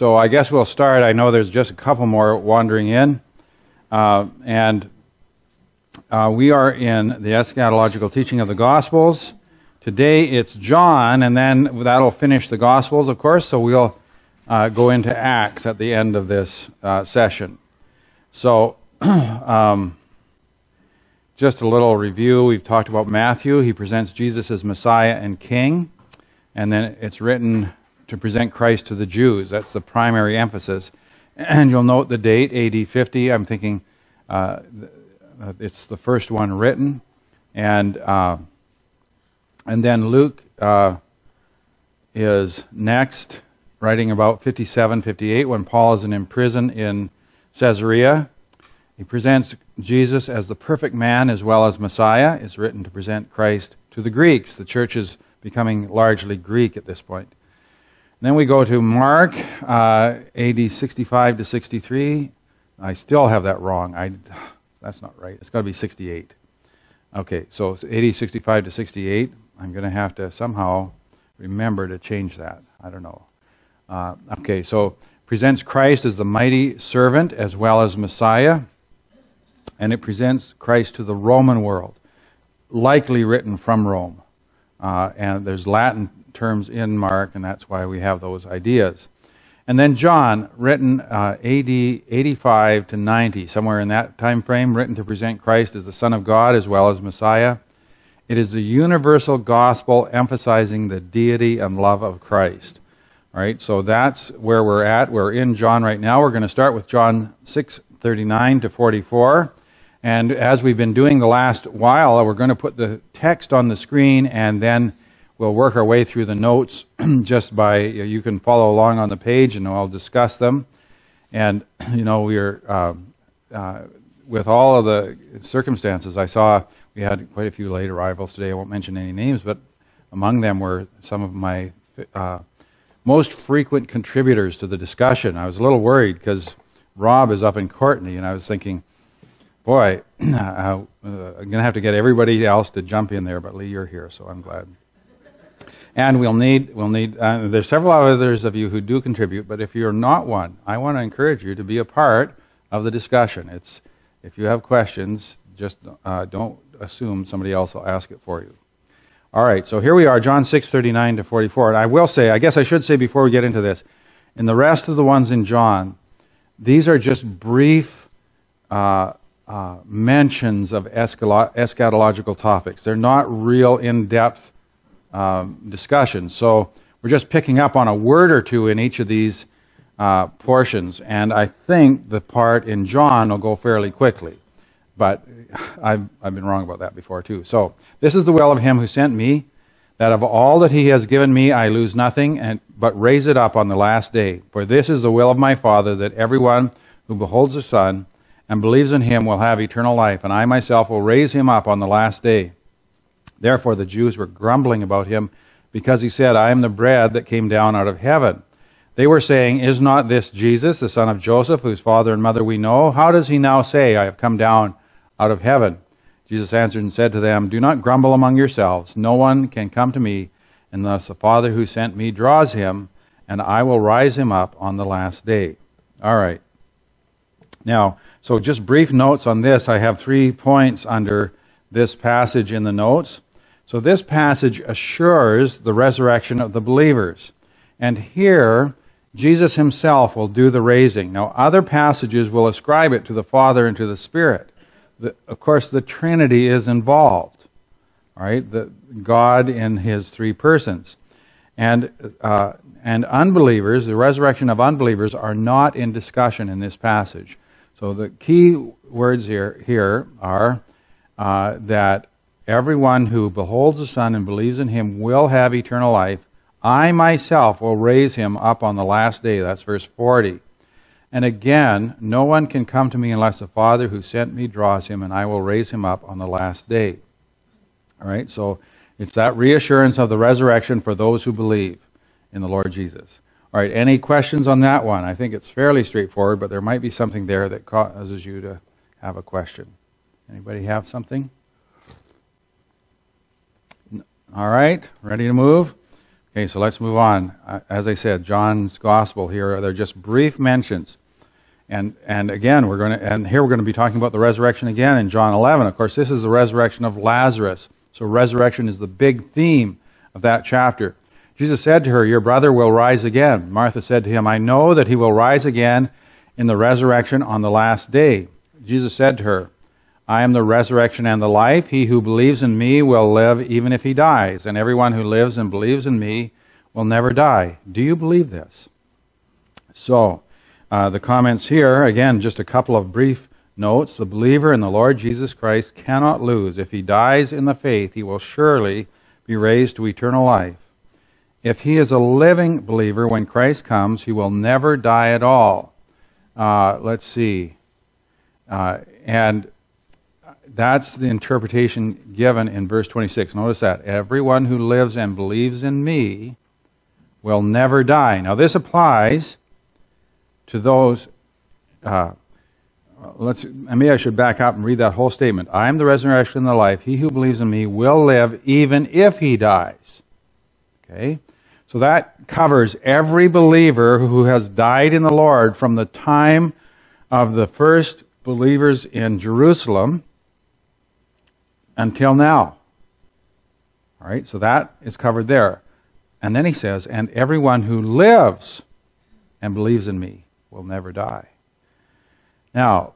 so I guess we'll start. I know there's just a couple more wandering in. Uh, and uh, we are in the eschatological teaching of the Gospels. Today it's John, and then that'll finish the Gospels, of course, so we'll uh, go into Acts at the end of this uh, session. So, um, just a little review. We've talked about Matthew. He presents Jesus as Messiah and King, and then it's written to present Christ to the Jews. That's the primary emphasis. And you'll note the date, AD 50. I'm thinking uh, it's the first one written. And, uh, and then Luke uh, is next, writing about 57, 58, when Paul is in prison in Caesarea. He presents Jesus as the perfect man as well as Messiah. It's written to present Christ to the Greeks. The church is becoming largely Greek at this point. Then we go to Mark, uh, AD 65 to 63. I still have that wrong. I, that's not right. It's got to be 68. Okay, so it's AD 65 to 68. I'm going to have to somehow remember to change that. I don't know. Uh, okay, so presents Christ as the mighty servant as well as Messiah, and it presents Christ to the Roman world, likely written from Rome. Uh, and there's Latin terms in Mark, and that's why we have those ideas. And then John, written uh, AD 85 to 90, somewhere in that time frame, written to present Christ as the Son of God as well as Messiah. It is the universal gospel emphasizing the deity and love of Christ. Right, so that's where we're at. We're in John right now. We're going to start with John 6, 39 to 44. And as we've been doing the last while, we're going to put the text on the screen and then we'll work our way through the notes just by, you can follow along on the page and I'll discuss them. And, you know, we're, uh, uh, with all of the circumstances, I saw we had quite a few late arrivals today. I won't mention any names, but among them were some of my uh, most frequent contributors to the discussion. I was a little worried because Rob is up in Courtenay, and I was thinking, boy, uh, I'm going to have to get everybody else to jump in there, but Lee, you're here, so I'm glad. And we'll need, we'll need, uh, there's several others of you who do contribute, but if you're not one, I want to encourage you to be a part of the discussion. It's, if you have questions, just uh, don't assume somebody else will ask it for you. All right, so here we are, John 6, 39 to 44. And I will say, I guess I should say before we get into this, in the rest of the ones in John, these are just brief uh, uh, mentions of eschatological topics. They're not real in depth um, discussions. So we're just picking up on a word or two in each of these uh, portions. And I think the part in John will go fairly quickly. But I've, I've been wrong about that before, too. So this is the will of him who sent me, that of all that he has given me I lose nothing, and, but raise it up on the last day. For this is the will of my Father, that everyone who beholds the Son and believes in him will have eternal life, and I myself will raise him up on the last day. Therefore, the Jews were grumbling about him because he said, I am the bread that came down out of heaven. They were saying, Is not this Jesus, the son of Joseph, whose father and mother we know? How does he now say, I have come down out of heaven? Jesus answered and said to them, Do not grumble among yourselves. No one can come to me unless the Father who sent me draws him, and I will rise him up on the last day. All right. Now, so just brief notes on this. I have three points under this passage in the notes. So this passage assures the resurrection of the believers. And here, Jesus himself will do the raising. Now, other passages will ascribe it to the Father and to the Spirit. The, of course, the Trinity is involved. All right, the, God in his three persons. And, uh, and unbelievers, the resurrection of unbelievers, are not in discussion in this passage. So the key words here, here are uh, that Everyone who beholds the Son and believes in him will have eternal life. I myself will raise him up on the last day. That's verse 40. And again, no one can come to me unless the Father who sent me draws him, and I will raise him up on the last day. All right, so it's that reassurance of the resurrection for those who believe in the Lord Jesus. All right, any questions on that one? I think it's fairly straightforward, but there might be something there that causes you to have a question. Anybody have something? All right, ready to move? Okay, so let's move on. Uh, as I said, John's gospel here, they're just brief mentions. And, and again, we're going to, and here we're going to be talking about the resurrection again in John 11. Of course, this is the resurrection of Lazarus. So resurrection is the big theme of that chapter. Jesus said to her, Your brother will rise again. Martha said to him, I know that he will rise again in the resurrection on the last day. Jesus said to her, I am the resurrection and the life. He who believes in me will live even if he dies, and everyone who lives and believes in me will never die. Do you believe this? So, uh, the comments here, again, just a couple of brief notes. The believer in the Lord Jesus Christ cannot lose. If he dies in the faith, he will surely be raised to eternal life. If he is a living believer when Christ comes, he will never die at all. Uh, let's see. Uh, and that's the interpretation given in verse 26. Notice that. Everyone who lives and believes in me will never die. Now, this applies to those. Uh, let's. Maybe I should back up and read that whole statement. I am the resurrection and the life. He who believes in me will live even if he dies. Okay? So that covers every believer who has died in the Lord from the time of the first believers in Jerusalem until now. All right, so that is covered there. And then he says, and everyone who lives and believes in me will never die. Now,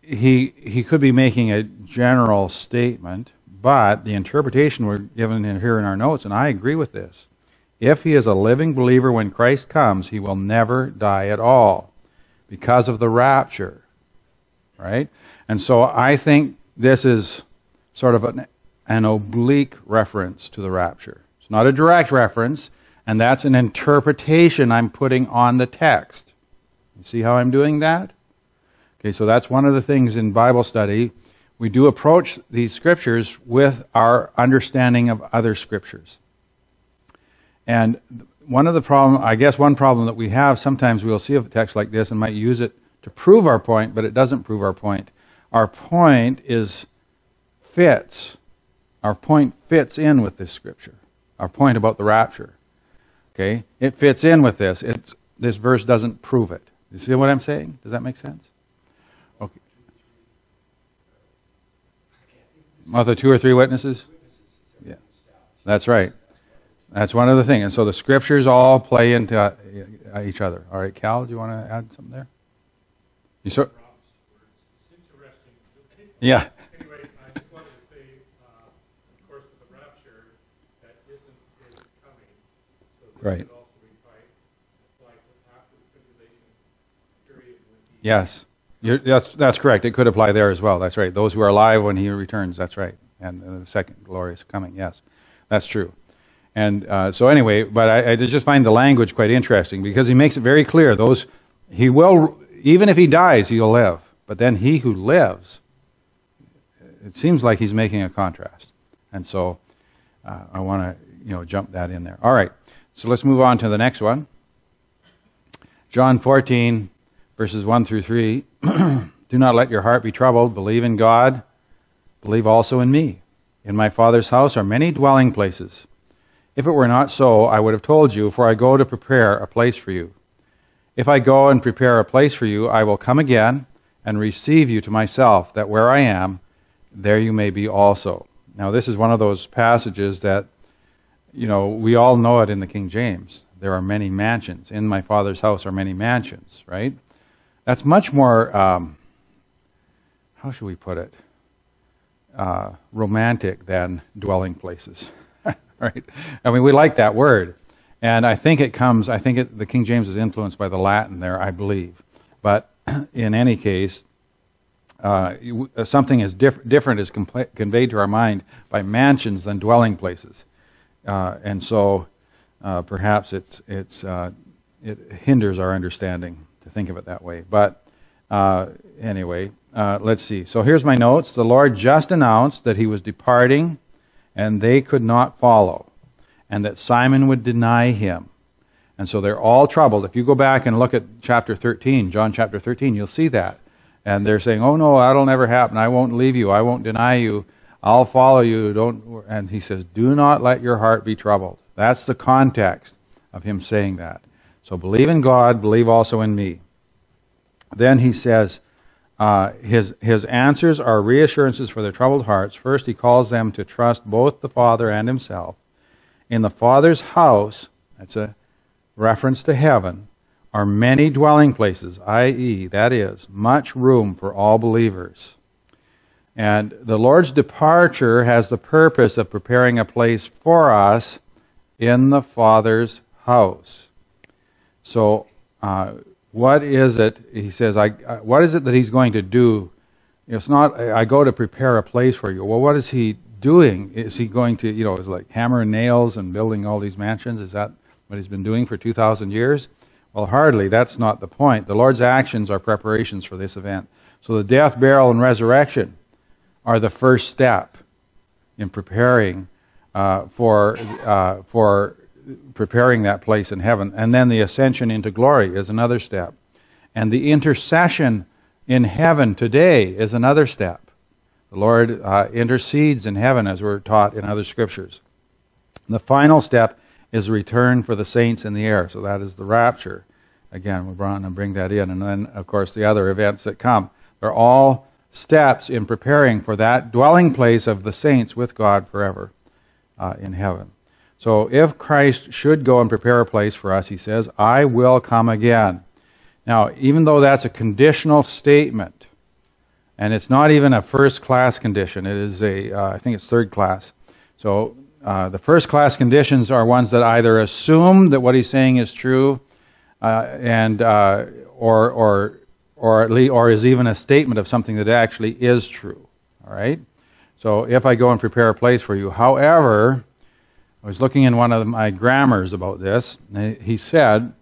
he, he could be making a general statement, but the interpretation we're given in here in our notes, and I agree with this. If he is a living believer when Christ comes, he will never die at all because of the rapture. Right? And so I think this is sort of an, an oblique reference to the rapture. It's not a direct reference, and that's an interpretation I'm putting on the text. You see how I'm doing that? Okay, so that's one of the things in Bible study. We do approach these scriptures with our understanding of other scriptures. And one of the problem, I guess one problem that we have, sometimes we'll see a text like this and might use it to prove our point, but it doesn't prove our point. Our point is fits, our point fits in with this scripture. Our point about the rapture. Okay? It fits in with this. It's, this verse doesn't prove it. You see what I'm saying? Does that make sense? Okay. Of two or three witnesses? Yeah. That's right. That's one other thing. And so the scriptures all play into uh, uh each other. All right, Cal, do you want to add something there? You so, yeah. Anyway, I just wanted to say, uh, of course, the rapture, that isn't his coming. Right. Yes. You're, that's, that's correct. It could apply there as well. That's right. Those who are alive when he returns. That's right. And uh, the second glorious coming. Yes. That's true. And uh, so anyway, but I, I, just find the language quite interesting because he makes it very clear. Those he will, even if he dies, he'll live. But then he who lives, it seems like he's making a contrast. And so uh, I want to you know jump that in there. All right. So let's move on to the next one. John 14, verses 1 through 3. Do not let your heart be troubled. Believe in God. Believe also in me. In my Father's house are many dwelling places. If it were not so, I would have told you, for I go to prepare a place for you. If I go and prepare a place for you, I will come again and receive you to myself, that where I am, there you may be also. Now, this is one of those passages that you know, we all know it in the King James. There are many mansions. In my Father's house are many mansions, right? That's much more, um, how should we put it, uh, romantic than dwelling places, right? I mean, we like that word. And I think it comes, I think it, the King James is influenced by the Latin there, I believe. But in any case, uh, something is diff- different is compl- conveyed to our mind by mansions than dwelling places. Uh, and so uh, perhaps it's, it's, uh, it hinders our understanding to think of it that way. But uh, anyway, uh, let's see. So here's my notes. The Lord just announced that he was departing and they could not follow, and that Simon would deny him. And so they're all troubled. If you go back and look at chapter 13, John chapter 13, you'll see that. And they're saying, Oh no, that'll never happen. I won't leave you. I won't deny you. I'll follow you. Don't. And he says, Do not let your heart be troubled. That's the context of him saying that. So believe in God, believe also in me. Then he says, uh, his, his answers are reassurances for their troubled hearts. First, he calls them to trust both the Father and himself. In the Father's house, that's a reference to heaven, are many dwelling places, i.e., that is, much room for all believers. And the Lord's departure has the purpose of preparing a place for us in the Father's house. So, uh, what is it? He says, I, uh, what is it that he's going to do? It's not, I go to prepare a place for you. Well, what is he doing? Is he going to, you know, is like hammer and nails and building all these mansions? Is that what he's been doing for 2,000 years? Well, hardly. That's not the point. The Lord's actions are preparations for this event. So the death, burial, and resurrection are the first step in preparing uh, for uh, for preparing that place in heaven. And then the ascension into glory is another step. And the intercession in heaven today is another step. The Lord uh, intercedes in heaven as we're taught in other scriptures. the final step is return for the saints in the air. So that is the rapture. Again, we're going to bring that in. And then, of course, the other events that come. They're all steps in preparing for that dwelling place of the saints with God forever uh, in heaven. So if Christ should go and prepare a place for us, he says, I will come again. Now, even though that's a conditional statement, and it's not even a first class condition, it is a, uh, I think it's third class. So uh, the first class conditions are ones that either assume that what he's saying is true, uh, and uh, or or or at least, or is even a statement of something that actually is true. All right. So if I go and prepare a place for you, however, I was looking in one of my grammars about this. He said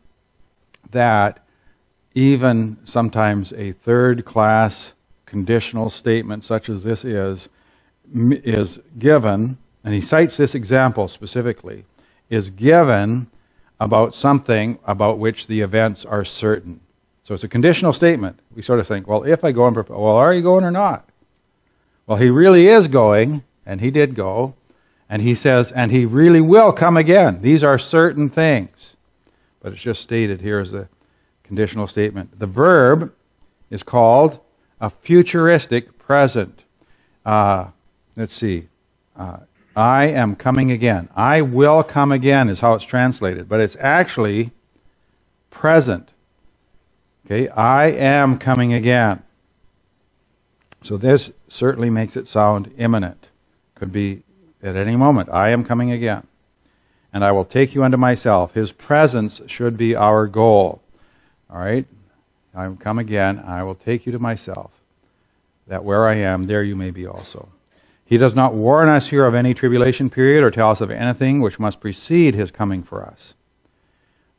that even sometimes a third class conditional statement, such as this is, is given, and he cites this example specifically, is given about something about which the events are certain. So it's a conditional statement. We sort of think, well, if I go and well, are you going or not? Well, he really is going, and he did go. And he says, and he really will come again. These are certain things. But it's just stated here as a conditional statement. The verb is called a futuristic present. Uh, let's see. Uh, I am coming again. I will come again is how it's translated, but it's actually present. Okay, I am coming again. So this certainly makes it sound imminent. Could be at any moment. I am coming again. And I will take you unto myself. His presence should be our goal. All right? I will come again. I will take you to myself. That where I am, there you may be also. He does not warn us here of any tribulation period or tell us of anything which must precede his coming for us.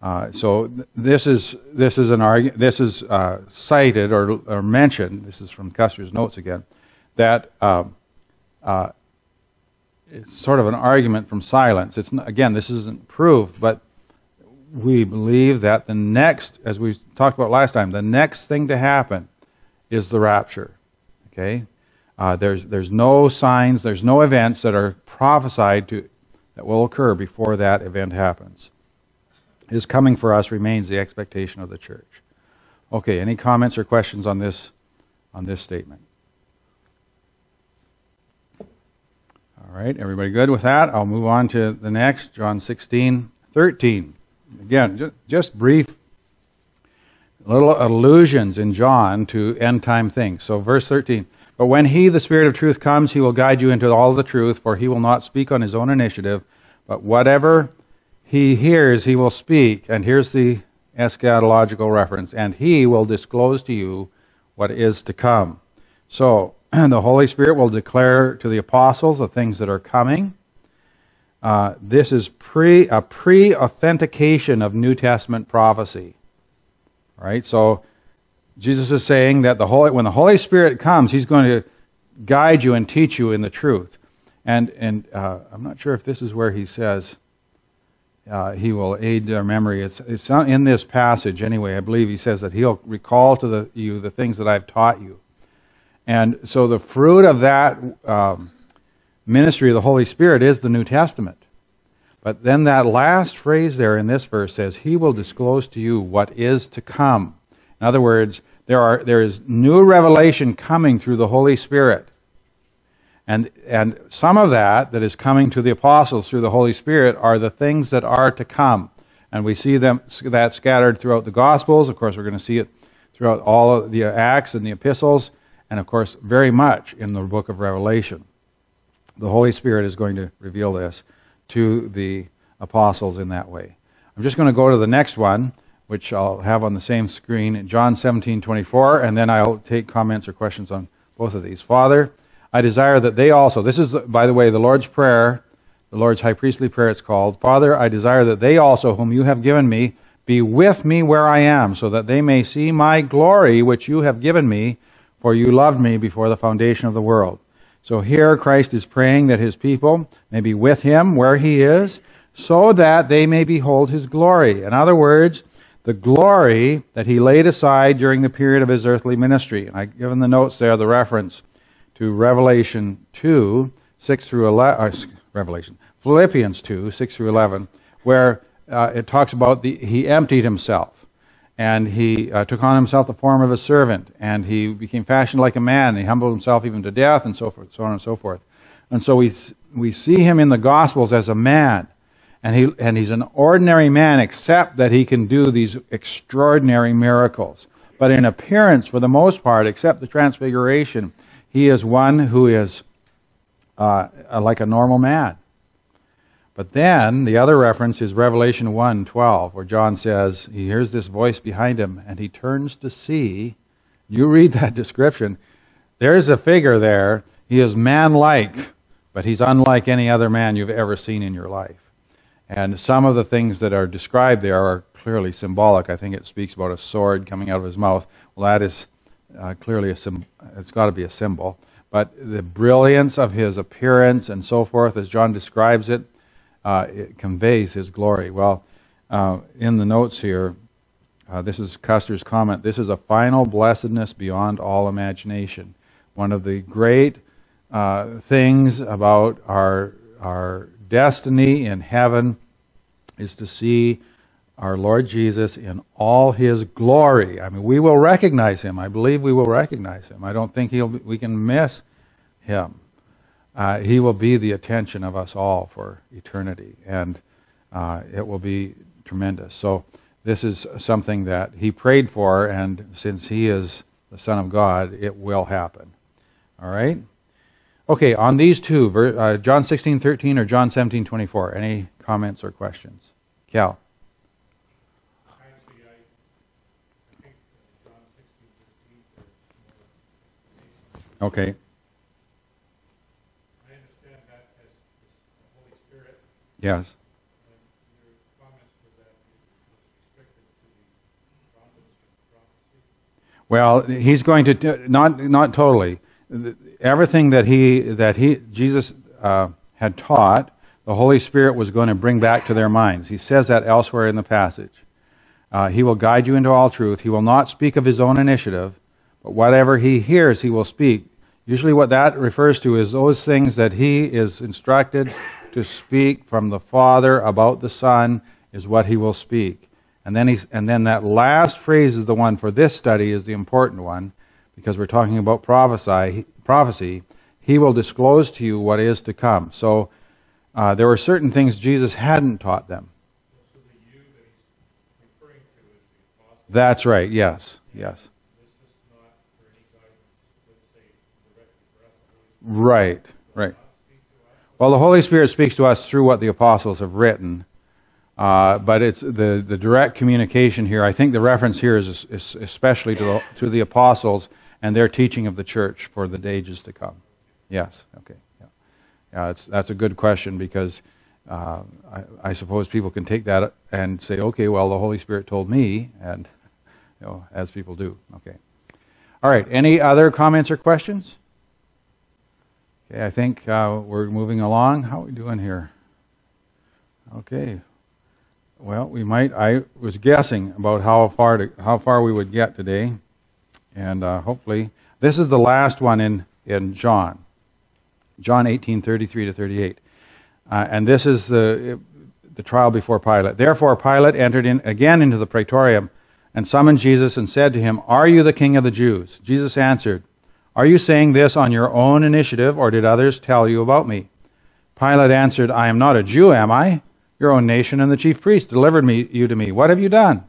Uh, so th- this is this is an argu- this is uh, cited or, or, mentioned. This is from Custer's notes again. That um, uh, it's sort of an argument from silence. It's not, again, this isn't proof, but we believe that the next, as we talked about last time, the next thing to happen is the rapture. Okay, uh, there's there's no signs, there's no events that are prophesied to that will occur before that event happens. His coming for us remains the expectation of the church. Okay, any comments or questions on this on this statement? All right, everybody good with that? I'll move on to the next, John 16, 13. Again, just, just brief little allusions in John to end time things. So, verse 13. But when he, the Spirit of truth, comes, he will guide you into all the truth, for he will not speak on his own initiative, but whatever he hears, he will speak. And here's the eschatological reference. And he will disclose to you what is to come. So, the Holy Spirit will declare to the apostles the things that are coming. Uh, this is pre a pre-authentication of New Testament prophecy. Right? So Jesus is saying that the Holy, when the Holy Spirit comes, He's going to guide you and teach you in the truth. And and uh, I'm not sure if this is where He says uh, He will aid their memory. It's it's in this passage anyway. I believe He says that He'll recall to the, you the things that I've taught you. And so the fruit of that um, ministry of the Holy Spirit is the New Testament. But then that last phrase there in this verse says, He will disclose to you what is to come. In other words, there, are, there is new revelation coming through the Holy Spirit. And, and some of that that is coming to the apostles through the Holy Spirit are the things that are to come. And we see them, that scattered throughout the Gospels. Of course, we're going to see it throughout all of the Acts and the epistles. And of course, very much in the book of Revelation. The Holy Spirit is going to reveal this to the apostles in that way. I'm just going to go to the next one, which I'll have on the same screen, John 17:24, and then I'll take comments or questions on both of these. Father, I desire that they also. This is, by the way, the Lord's prayer, the Lord's high priestly prayer. It's called. Father, I desire that they also, whom you have given me, be with me where I am, so that they may see my glory which you have given me, for you loved me before the foundation of the world. So here Christ is praying that his people may be with him where he is, so that they may behold his glory. In other words, the glory that he laid aside during the period of his earthly ministry. And I've given the notes there the reference to Revelation 2, 6 through 11, uh, Revelation, Philippians 2, 6 through 11, where uh, it talks about the, he emptied himself and he uh, took on himself the form of a servant, and he became fashioned like a man, and he humbled himself even to death, and so forth, so on and so forth. And so we we see him in the Gospels as a man, and he and he's an ordinary man, except that he can do these extraordinary miracles. But in appearance, for the most part, except the Transfiguration, he is one who is uh, like a normal man. But then the other reference is Revelation 1:12 where John says he hears this voice behind him and he turns to see you read that description there's a figure there he is man-like but he's unlike any other man you've ever seen in your life. And some of the things that are described there are clearly symbolic. I think it speaks about a sword coming out of his mouth. Well, that is uh, clearly a symbol. It's got to be a symbol. But the brilliance of his appearance and so forth, as John describes it, uh, it conveys his glory. Well, uh, in the notes here, uh, this is Custer's comment. This is a final blessedness beyond all imagination. One of the great uh, things about our our destiny in heaven is to see our Lord Jesus in all His glory. I mean, we will recognize Him. I believe we will recognize Him. I don't think he'll, we can miss Him uh, he will be the attention of us all for eternity, and uh, it will be tremendous. So, this is something that he prayed for, and since he is the Son of God, it will happen. All right? Okay, on these two, uh, John 16, 13 or John 17, 24, any comments or questions? Cal? Okay. Yes. Well, he's going to not not totally. Everything that he that he Jesus uh, had taught, the Holy Spirit was going to bring back to their minds. He says that elsewhere in the passage. Uh, he will guide you into all truth. He will not speak of his own initiative, but whatever he hears, he will speak. Usually, what that refers to is those things that he is instructed to speak from the Father about the Son is what he will speak. And then, he's, and then that last phrase is the one for this study is the important one because we're talking about prophesy, prophecy. He will disclose to you what is to come. So uh, there were certain things Jesus hadn't taught them. That's right, yes, yes. Right, right. Well, the Holy Spirit speaks to us through what the apostles have written, uh, but it's the, the direct communication here. I think the reference here is, is especially to the, to the apostles and their teaching of the church for the ages to come. Yes, okay. Yeah, yeah that's a good question because uh, I, I, suppose people can take that and say, okay, well, the Holy Spirit told me, and you know, as people do. Okay. All right. Any other comments or questions? Okay, I think uh, we're moving along. How are we doing here? Okay. Well, we might. I was guessing about how far to, how far we would get today, and uh, hopefully this is the last one in in John, John eighteen thirty three to thirty eight, uh, and this is the the trial before Pilate. Therefore, Pilate entered in again into the praetorium and summoned Jesus and said to him, Are you the king of the Jews? Jesus answered, Are you saying this on your own initiative, or did others tell you about me? Pilate answered, I am not a Jew, am I? Your own nation and the chief priests delivered me, you to me. What have you done?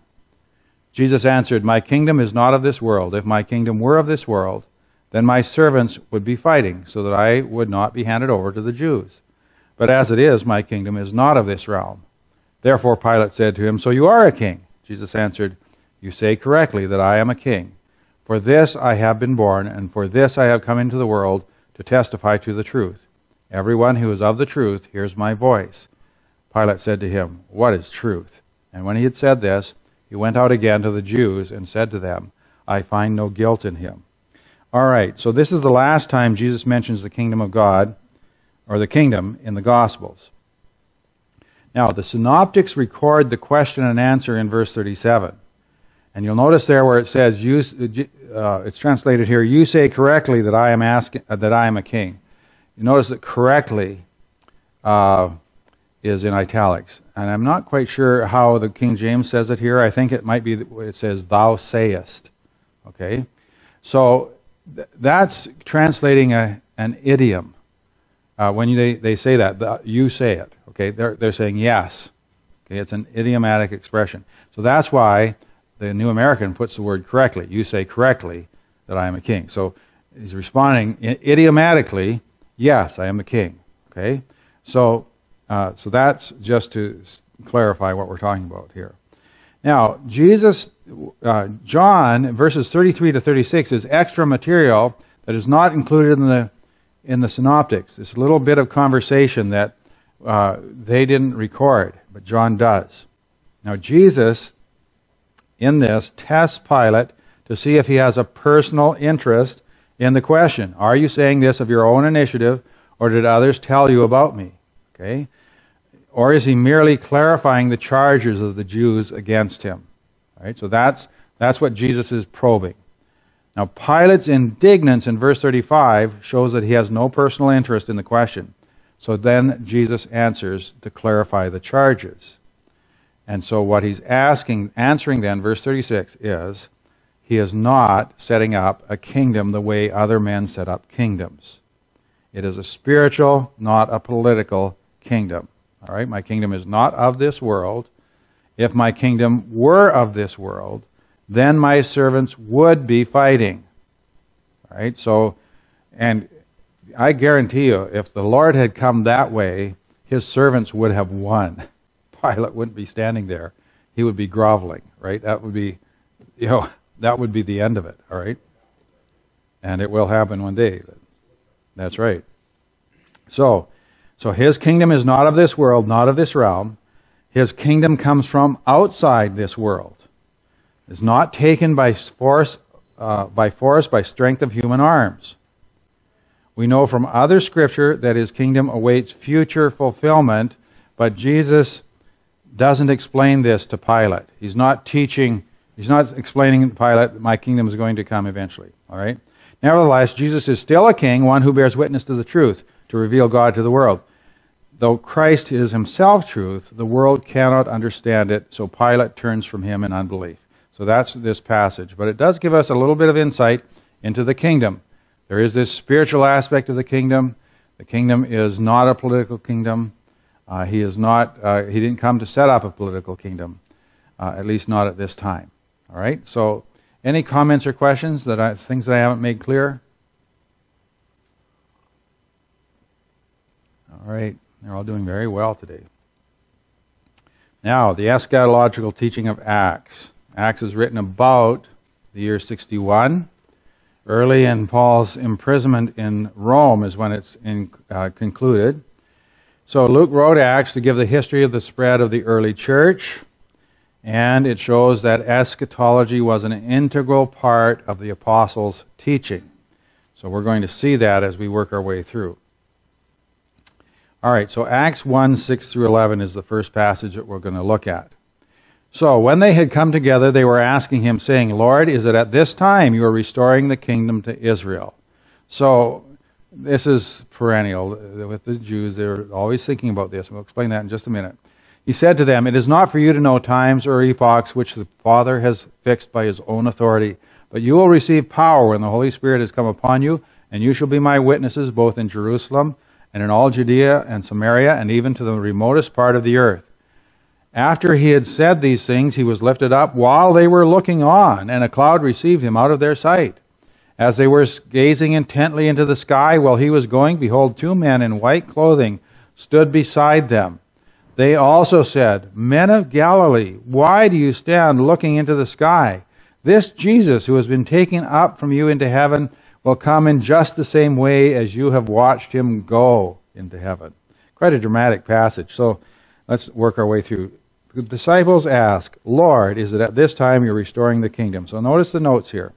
Jesus answered, My kingdom is not of this world. If my kingdom were of this world, then my servants would be fighting, so that I would not be handed over to the Jews. But as it is, my kingdom is not of this realm. Therefore Pilate said to him, So you are a king? Jesus answered, You say correctly that I am a king. For this I have been born, and for this I have come into the world, to testify to the truth. Everyone who is of the truth hears my voice. Pilate said to him, What is truth? And when he had said this, he went out again to the Jews and said to them, I find no guilt in him. All right, so this is the last time Jesus mentions the kingdom of God, or the kingdom, in the Gospels. Now, the synoptics record the question and answer in verse 37. And you'll notice there where it says, you, uh, it's translated here, you say correctly that I am, asking, uh, that I am a king. You notice that correctly uh, is in italics. And I'm not quite sure how the King James says it here. I think it might be, it says, thou sayest. Okay? So th- that's translating a, an idiom. Uh, when they, they say that, the, you say it. Okay, they're, they're saying yes. Okay, it's an idiomatic expression. So that's why the New American puts the word correctly. You say correctly that I am a king. So he's responding idiomatically, yes, I am the king. Okay, so uh, so that's just to clarify what we're talking about here. Now, Jesus, uh, John, verses 33 to 36 is extra material that is not included in the in the synoptics. A little bit of conversation that uh, they didn't record, but John does. Now, Jesus, in this, tests Pilate to see if he has a personal interest in the question. Are you saying this of your own initiative, or did others tell you about me? Okay? Or is he merely clarifying the charges of the Jews against him? Right? So that's, that's what Jesus is probing. Now, Pilate's indignance in verse 35 shows that he has no personal interest in the question. So then Jesus answers to clarify the charges. And so what he's asking, answering then, verse 36, is he is not setting up a kingdom the way other men set up kingdoms. It is a spiritual, not a political kingdom. All right, my kingdom is not of this world. If my kingdom were of this world, then my servants would be fighting. All right, so, and I guarantee you, if the Lord had come that way, his servants would have won. Pilate wouldn't be standing there. He would be groveling, right? That would be, you know, that would be the end of it, all right? And it will happen one day. That's right. So, so his kingdom is not of this world, not of this realm. His kingdom comes from outside this world. It's not taken by force, uh, by force, by strength of human arms. We know from other scripture that his kingdom awaits future fulfillment, but Jesus doesn't explain this to Pilate. He's not teaching, he's not explaining to Pilate, that my kingdom is going to come eventually. All right? Nevertheless, Jesus is still a king, one who bears witness to the truth, to reveal God to the world. Though Christ is himself truth, the world cannot understand it, so Pilate turns from him in unbelief. So that's this passage. But it does give us a little bit of insight into the kingdom. There is this spiritual aspect of the kingdom. The kingdom is not a political kingdom. Uh, he is not. Uh, he didn't come to set up a political kingdom, uh, at least not at this time. All right. So, any comments or questions that I, things that I haven't made clear? All right. They're all doing very well today. Now, the eschatological teaching of Acts. Acts is written about the year 61. Early in Paul's imprisonment in Rome is when it's in, uh, concluded. So Luke wrote Acts to give the history of the spread of the early church, and it shows that eschatology was an integral part of the apostles' teaching. So we're going to see that as we work our way through. All right, so Acts 1 6 through 11 is the first passage that we're going to look at. So when they had come together, they were asking him, saying, Lord, is it at this time you are restoring the kingdom to Israel? So this is perennial with the Jews. They're always thinking about this. We'll explain that in just a minute. He said to them, It is not for you to know times or epochs which the Father has fixed by his own authority, but you will receive power when the Holy Spirit has come upon you, and you shall be my witnesses both in Jerusalem and in all Judea and Samaria and even to the remotest part of the earth. After he had said these things, he was lifted up while they were looking on, and a cloud received him out of their sight. As they were gazing intently into the sky while he was going, behold, two men in white clothing stood beside them. They also said, Men of Galilee, why do you stand looking into the sky? This Jesus who has been taken up from you into heaven will come in just the same way as you have watched him go into heaven. Quite a dramatic passage. So let's work our way through. The disciples ask, Lord, is it at this time you're restoring the kingdom? So notice the notes here.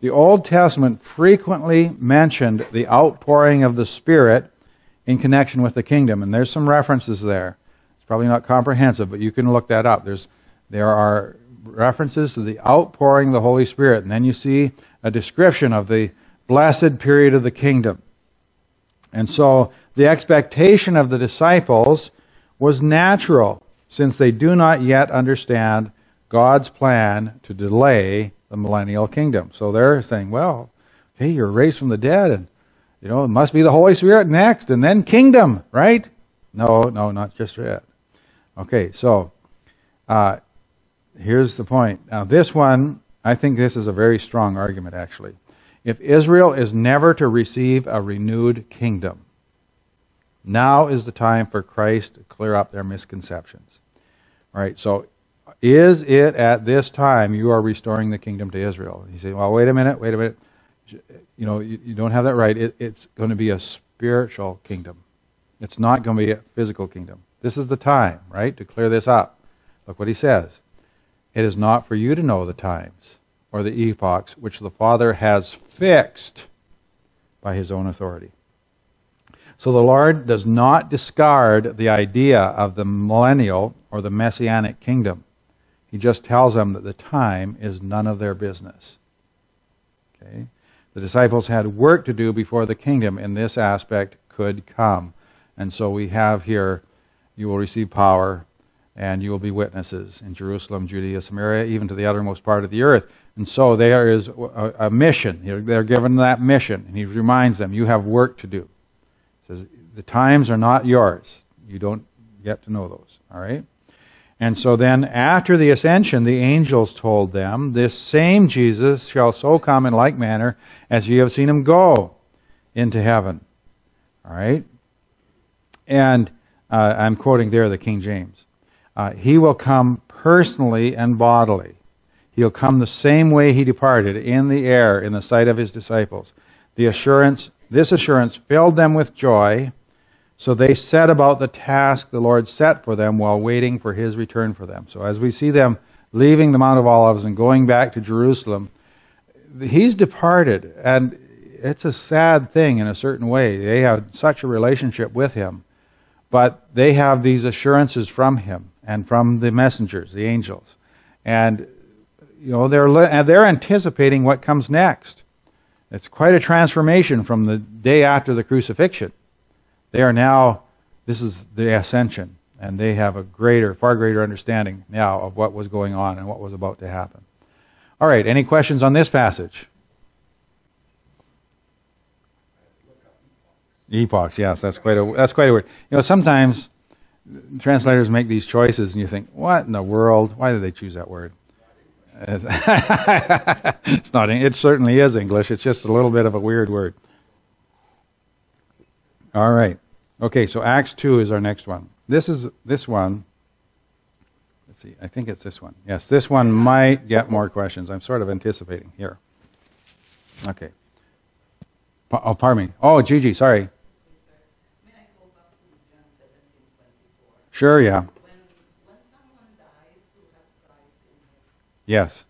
The Old Testament frequently mentioned the outpouring of the Spirit in connection with the kingdom, and there's some references there. It's probably not comprehensive, but you can look that up. There's there are references to the outpouring of the Holy Spirit, and then you see a description of the blessed period of the kingdom. And so the expectation of the disciples was natural, since they do not yet understand God's plan to delay the millennial kingdom. So they're saying, well, hey, you're raised from the dead, and you know, it must be the Holy Spirit next, and then kingdom, right? No, no, not just yet. Okay, so uh, here's the point. Now, this one, I think this is a very strong argument, actually. If Israel is never to receive a renewed kingdom, now is the time for Christ to clear up their misconceptions. All right, so is it at this time you are restoring the kingdom to Israel? You say, well, wait a minute, wait a minute. You know, you, you don't have that right. It, it's going to be a spiritual kingdom. It's not going to be a physical kingdom. This is the time, right, to clear this up. Look what he says. It is not for you to know the times or the epochs which the Father has fixed by his own authority. So the Lord does not discard the idea of the millennial or the messianic kingdom. He just tells them that the time is none of their business. Okay? The disciples had work to do before the kingdom in this aspect could come. And so we have here, you will receive power and you will be witnesses in Jerusalem, Judea, Samaria, even to the uttermost part of the earth. And so there is a, a mission. They're given that mission. And he reminds them, you have work to do. He says, the times are not yours. You don't get to know those. All right? And so then, after the ascension, the angels told them, This same Jesus shall so come in like manner as ye have seen him go into heaven. All right? And uh, I'm quoting there the King James. Uh, he will come personally and bodily. He'll come the same way he departed, in the air, in the sight of his disciples. The assurance, this assurance filled them with joy so they set about the task the Lord set for them while waiting for his return for them. So as we see them leaving the Mount of Olives and going back to Jerusalem, he's departed. And it's a sad thing in a certain way. They have such a relationship with him. But they have these assurances from him and from the messengers, the angels. And, you know, they're, they're anticipating what comes next. It's quite a transformation from the day after the crucifixion. They are now, this is the ascension, and they have a greater, far greater understanding now of what was going on and what was about to happen. All right, any questions on this passage? Epochs, yes, that's quite a that's quite a word. You know, sometimes translators make these choices, and you think, "What in the world? Why did they choose that word?" it's not. It certainly is English. It's just a little bit of a weird word. All right. Okay, so Acts 2 is our next one. This is this one. Let's see. I think it's this one. Yes, this one might get more questions. I'm sort of anticipating here. Okay. Oh, pardon me. Oh, Gigi, sorry. Sure, yeah. Yes.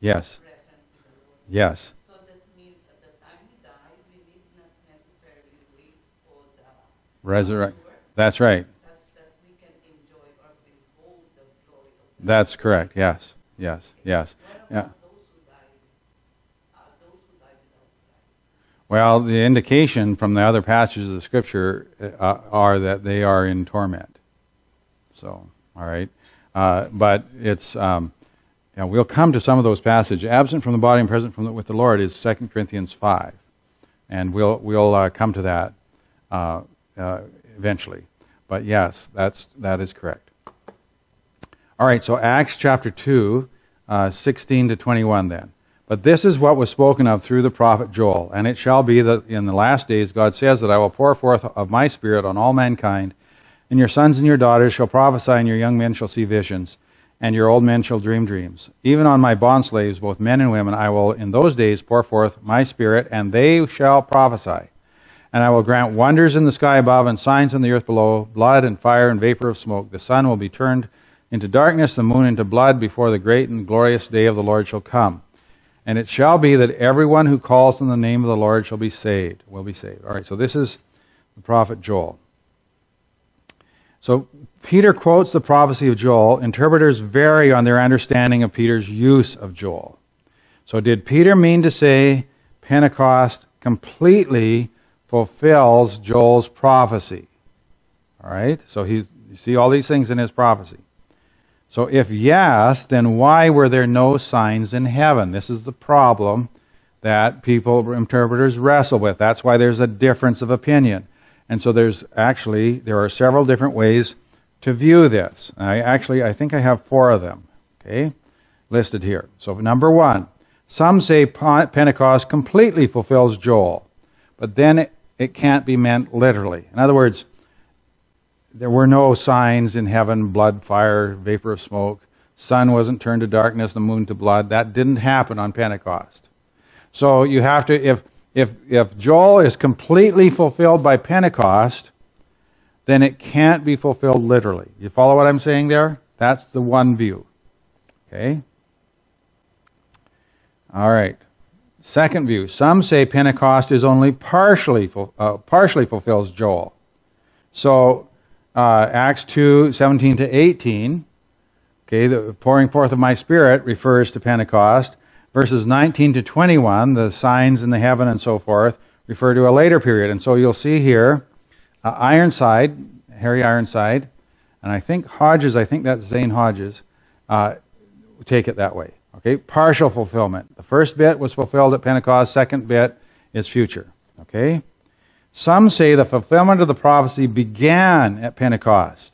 Yes. Yes. So that means at the time we die, we need not necessarily wait for the resurrect. That's right. Such that we can enjoy or behold the glory of the That's correct. Yes. Yes. Yes. Yeah. Those who die, uh, those who die without Christ? Well, the indication from the other passages of the scripture uh, are that they are in torment. So, all right. Uh, but it's, um, yeah, we'll come to some of those passages. Absent from the body and present the, with the Lord is 2 Corinthians 5. And we'll, we'll uh, come to that uh, uh, eventually. But yes, that's, that is correct. All right, so Acts chapter 2, uh, 16 to 21 then. But this is what was spoken of through the prophet Joel. And it shall be that in the last days God says that I will pour forth of my spirit on all mankind, and your sons and your daughters shall prophesy, and your young men shall see visions, and your old men shall dream dreams. Even on my bondslaves, both men and women, I will in those days pour forth my spirit, and they shall prophesy. And I will grant wonders in the sky above and signs in the earth below, blood and fire and vapor of smoke. The sun will be turned into darkness, the moon into blood, before the great and glorious day of the Lord shall come. And it shall be that everyone who calls on the name of the Lord shall be saved, will be saved. All right, so this is the prophet Joel. So Peter quotes the prophecy of Joel. Interpreters vary on their understanding of Peter's use of Joel. So did Peter mean to say Pentecost completely fulfills Joel's prophecy? All right? So he's, you see all these things in his prophecy. So if yes, then why were there no signs in heaven? This is the problem that people, interpreters wrestle with. That's why there's a difference of opinion. And so there's actually, there are several different ways to view this. I actually, I think I have four of them, okay, listed here. So number one, some say Pentecost completely fulfills Joel, but then it, it can't be meant literally. In other words, there were no signs in heaven, blood, fire, vapor of smoke. Sun wasn't turned to darkness, the moon to blood. That didn't happen on Pentecost. So you have to, if if, if Joel is completely fulfilled by Pentecost, then it can't be fulfilled literally. You follow what I'm saying there? That's the one view. Okay? All right. Second view. Some say Pentecost is only partially, uh, partially fulfills Joel. So, uh, Acts 2, 17 to 18, okay, the pouring forth of my spirit refers to Pentecost. Verses 19 to 21, the signs in the heaven and so forth, refer to a later period. And so you'll see here, uh, Ironside, Harry Ironside, and I think Hodges, I think that's Zane Hodges, uh, take it that way. Okay, partial fulfillment. The first bit was fulfilled at Pentecost, second bit is future. Okay? Some say the fulfillment of the prophecy began at Pentecost.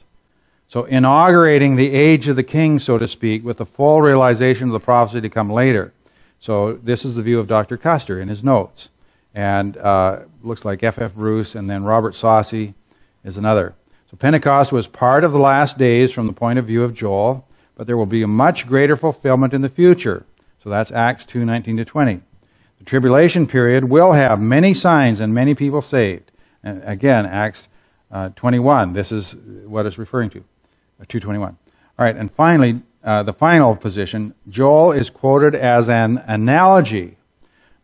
So inaugurating the age of the king, so to speak, with the full realization of the prophecy to come later. So this is the view of Dr. Custer in his notes. And uh, looks like F. F. Bruce and then Robert Saucy is another. So Pentecost was part of the last days from the point of view of Joel, but there will be a much greater fulfillment in the future. So that's Acts 2, 19 to 20. The tribulation period will have many signs and many people saved. And again, Acts uh, 21. This is what it's referring to. Uh, 221. All right, and finally, uh, the final position, Joel is quoted as an analogy,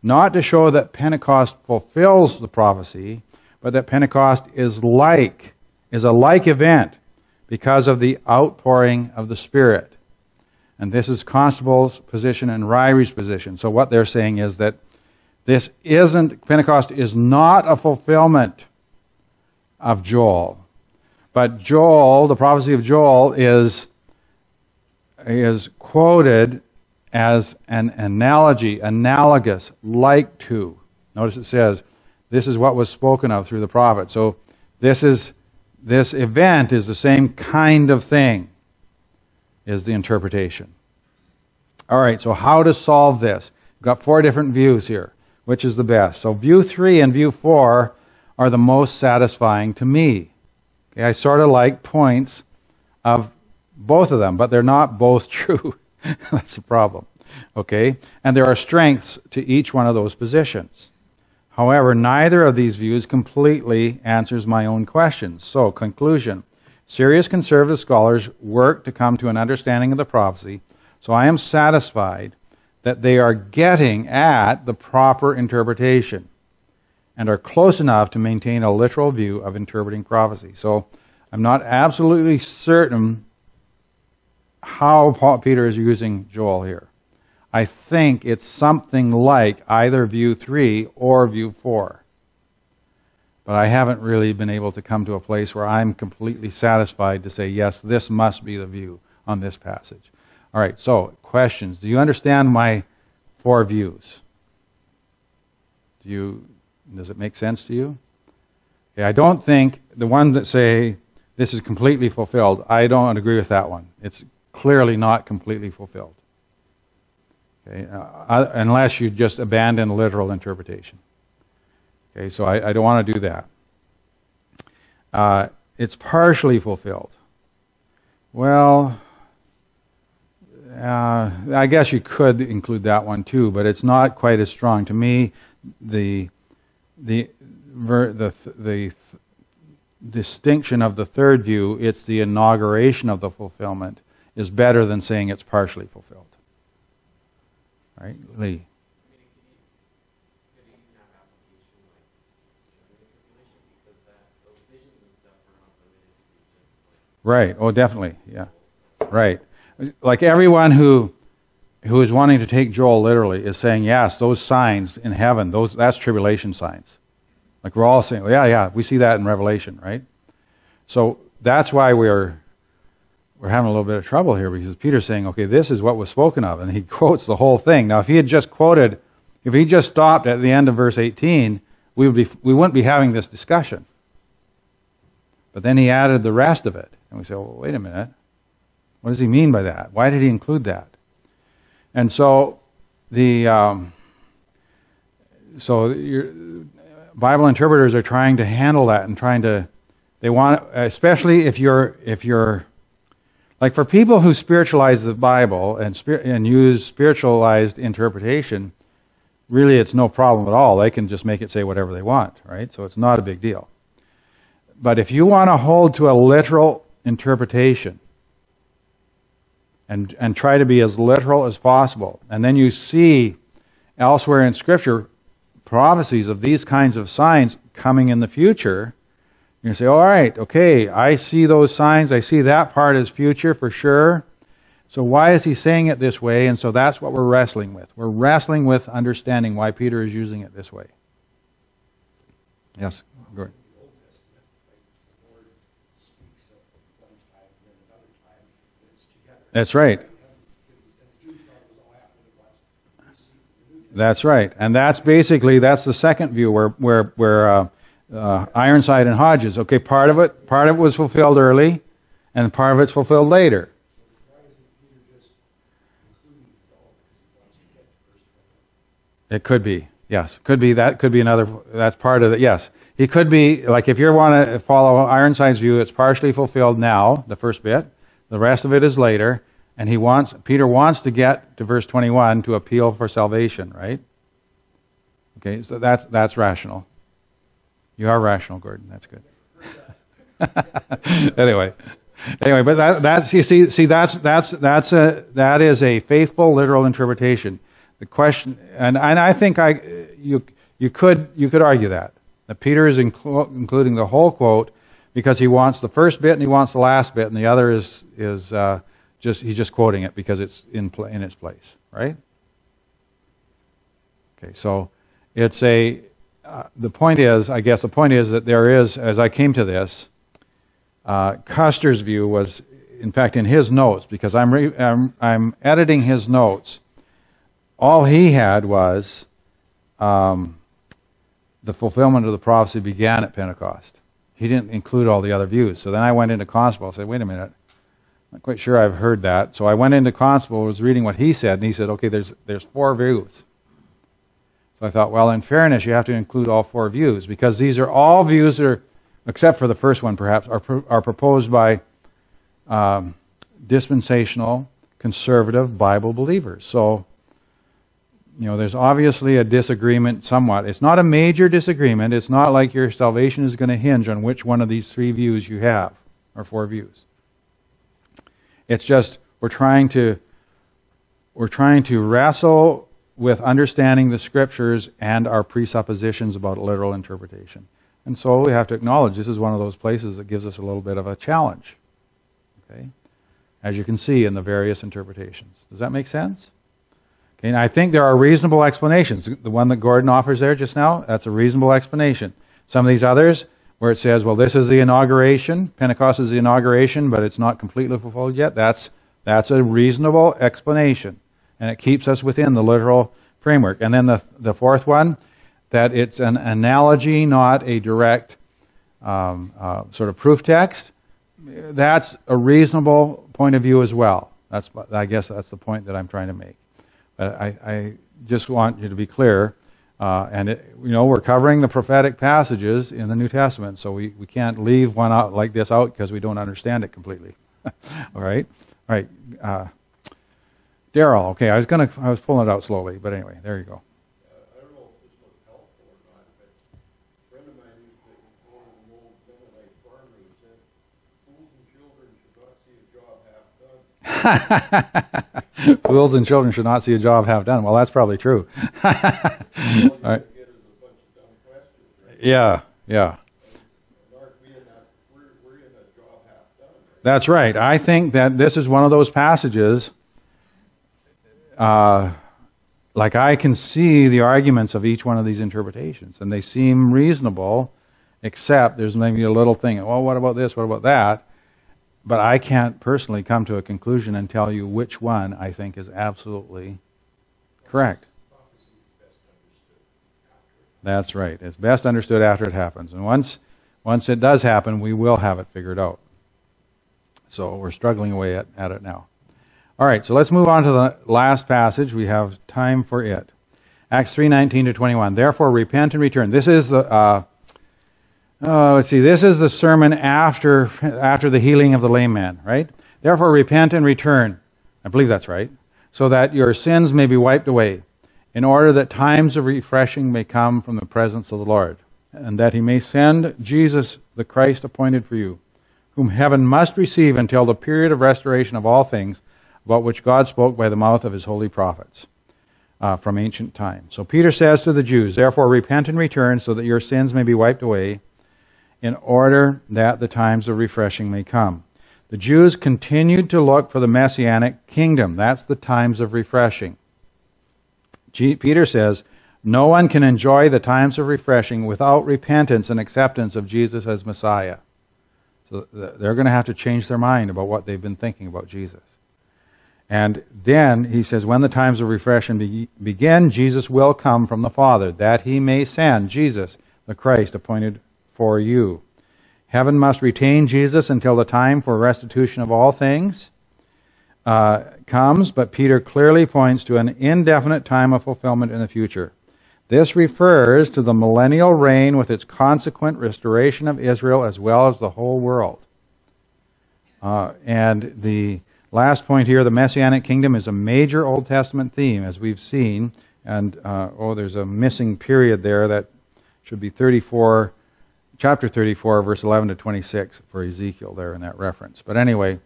not to show that Pentecost fulfills the prophecy, but that Pentecost is like, is a like event because of the outpouring of the Spirit. And this is Constable's position and Ryrie's position. So what they're saying is that this isn't, Pentecost is not a fulfillment of Joel. But Joel, the prophecy of Joel, is is quoted as an analogy, analogous, like to. Notice it says, this is what was spoken of through the prophet. So this is this event is the same kind of thing is the interpretation. All right, so how to solve this? We've got four different views here. Which is the best? So view three and view four are the most satisfying to me. Okay, I sort of like points of both of them, but they're not both true. That's the problem. Okay? And there are strengths to each one of those positions. However, neither of these views completely answers my own questions. So, conclusion. Serious conservative scholars work to come to an understanding of the prophecy, so I am satisfied that they are getting at the proper interpretation and are close enough to maintain a literal view of interpreting prophecy. So, I'm not absolutely certain how Paul, Peter is using Joel here. I think it's something like either view 3 or view 4. But I haven't really been able to come to a place where I'm completely satisfied to say, yes, this must be the view on this passage. All right, so questions. Do you understand my four views? Do you, does it make sense to you? Okay, I don't think the ones that say this is completely fulfilled, I don't agree with that one. It's clearly not completely fulfilled. Okay, uh, unless you just abandon literal interpretation. Okay, so I, I don't want to do that. Uh, it's partially fulfilled. Well, uh, I guess you could include that one too, but it's not quite as strong. To me, the the the the distinction of the third view, it's the inauguration of the fulfillment, is better than saying it's partially fulfilled. Right, Lee. Right. Oh, definitely. Yeah. Right. Like everyone who who is wanting to take Joel literally is saying, yes, those signs in heaven, those that's tribulation signs. Like we're all saying, yeah, yeah, we see that in Revelation, right? So that's why we're we're having a little bit of trouble here because Peter's saying, okay, this is what was spoken of, and he quotes the whole thing. Now, if he had just quoted, if he just stopped at the end of verse 18, we would be we wouldn't be having this discussion. But then he added the rest of it. And we say, well, wait a minute. What does he mean by that? Why did he include that? And so the um, so Bible interpreters are trying to handle that and trying to they want especially if you're if you're like for people who spiritualize the Bible and and use spiritualized interpretation, really it's no problem at all. They can just make it say whatever they want, right? So it's not a big deal. But if you want to hold to a literal interpretation and, and try to be as literal as possible, and then you see elsewhere in Scripture prophecies of these kinds of signs coming in the future, you say, all right, okay, I see those signs, I see that part as future for sure. So why is he saying it this way? And so that's what we're wrestling with. We're wrestling with understanding why Peter is using it this way. Yes. That's right. That's right, and that's basically that's the second view where where where uh, uh, Ironside and Hodges. Okay, part of it part of it was fulfilled early, and part of it's fulfilled later. It could be, yes, could be that could be another. That's part of it. Yes, he could be like if you want to follow Ironside's view, it's partially fulfilled now, the first bit, the rest of it is later, and he wants Peter wants to get to verse 21 to appeal for salvation, right? Okay, so that's that's rational. You are rational, Gordon. That's good. anyway, anyway, but that, that's you see see that's that's that's a that is a faithful literal interpretation. The question, and and I think I you you could you could argue that that Peter is inclu- including the whole quote because he wants the first bit and he wants the last bit, and the other is is uh, just he's just quoting it because it's in pl- in its place, right? Okay, so it's a uh, the point is, I guess the point is that there is, as I came to this, uh, Custer's view was, in fact, in his notes because I'm, I'm I'm editing his notes. All he had was um, the fulfillment of the prophecy began at Pentecost he didn't include all the other views. So then I went into Constable. and said, wait a minute. I'm not quite sure I've heard that. So I went into Constable, was reading what he said, and he said, okay, there's, there's four views. So I thought, well, in fairness, you have to include all four views because these are all views that are, except for the first one perhaps, are, are proposed by um, dispensational, conservative Bible believers. So you know, there's obviously a disagreement somewhat. It's not a major disagreement. It's not like your salvation is going to hinge on which one of these three views you have, or four views. It's just we're trying to we're trying to wrestle with understanding the scriptures and our presuppositions about literal interpretation. And so we have to acknowledge this is one of those places that gives us a little bit of a challenge. Okay? As you can see in the various interpretations. Does that make sense? Okay, and I think there are reasonable explanations. The one that Gordon offers there just now, that's a reasonable explanation. Some of these others, where it says, well, this is the inauguration, Pentecost is the inauguration, but it's not completely fulfilled yet, that's, that's a reasonable explanation. And it keeps us within the literal framework. And then the, the fourth one, that it's an analogy, not a direct um, uh, sort of proof text. That's a reasonable point of view as well. That's, I guess that's the point that I'm trying to make. I, I just want you to be clear. Uh, and it, you know we're covering the prophetic passages in the New Testament, so we, we can't leave one out like this out because we don't understand it completely. All right, all right. Uh, Daryl, okay, I was gonna I was pulling it out slowly, but anyway, there you go. Uh, I don't know if this was helpful or not, but a friend of mine used to own an old Mennonite farm, and he fools and children should not see a job half done. Fools and children should not see a job half done. Well, that's probably true. Right. you get is a bunch of dumb questions, right? Yeah, yeah. Mark, we in that, we're, we're in a job half done, right? That's right. I think that this is one of those passages. Uh, like I can see the arguments of each one of these interpretations, and they seem reasonable, except there's maybe a little thing. Well, what about this? What about that? But I can't personally come to a conclusion and tell you which one I think is absolutely correct. That's right. It's best understood after it happens. And once once it does happen, we will have it figured out. So we're struggling away at, at it now. All right, so let's move on to the last passage. We have time for it. Acts 3:19 to 21. Therefore repent and return. This is the uh, uh, let's see. This is the sermon after after the healing of the lame man, right? Therefore repent and return. I believe that's right. So that your sins may be wiped away, in order that times of refreshing may come from the presence of the Lord, and that he may send Jesus, the Christ appointed for you, whom heaven must receive until the period of restoration of all things, about which God spoke by the mouth of his holy prophets uh, from ancient times. So Peter says to the Jews, Therefore repent and return, so that your sins may be wiped away, in order that the times of refreshing may come. The Jews continued to look for the messianic kingdom. That's the times of refreshing. G- Peter says, No one can enjoy the times of refreshing without repentance and acceptance of Jesus as Messiah. So they're going to have to change their mind about what they've been thinking about Jesus. And then he says, when the times of refreshing be- begin, Jesus will come from the Father, that he may send Jesus, the Christ, appointed for you. Heaven must retain Jesus until the time for restitution of all things uh, comes, but Peter clearly points to an indefinite time of fulfillment in the future. This refers to the millennial reign with its consequent restoration of Israel as well as the whole world. Uh, and the last point here, the Messianic kingdom is a major Old Testament theme, as we've seen. And, uh, oh, there's a missing period there that should be 34, chapter 34, verse 11 to 26 for Ezekiel there in that reference. But anyway,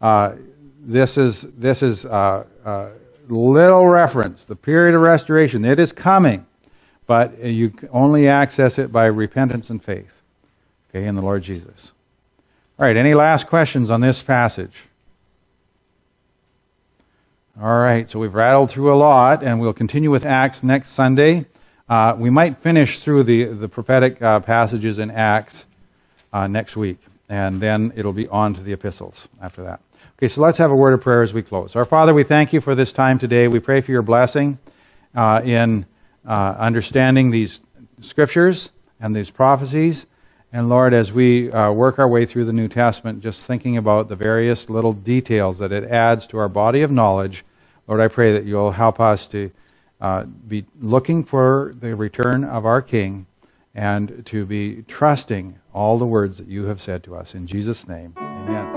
uh, this is, this is uh, uh, little reference. The period of restoration, it is coming, but you only access it by repentance and faith, okay, in the Lord Jesus. All right, any last questions on this passage? All right, so we've rattled through a lot, and we'll continue with Acts next Sunday. Uh, we might finish through the, the prophetic uh, passages in Acts uh, next week, and then it'll be on to the epistles after that. Okay, so let's have a word of prayer as we close. Our Father, we thank you for this time today. We pray for your blessing uh, in uh, understanding these scriptures and these prophecies. And Lord, as we uh, work our way through the New Testament, just thinking about the various little details that it adds to our body of knowledge, Lord, I pray that you'll help us to uh, be looking for the return of our King and to be trusting all the words that you have said to us. In Jesus' name, amen.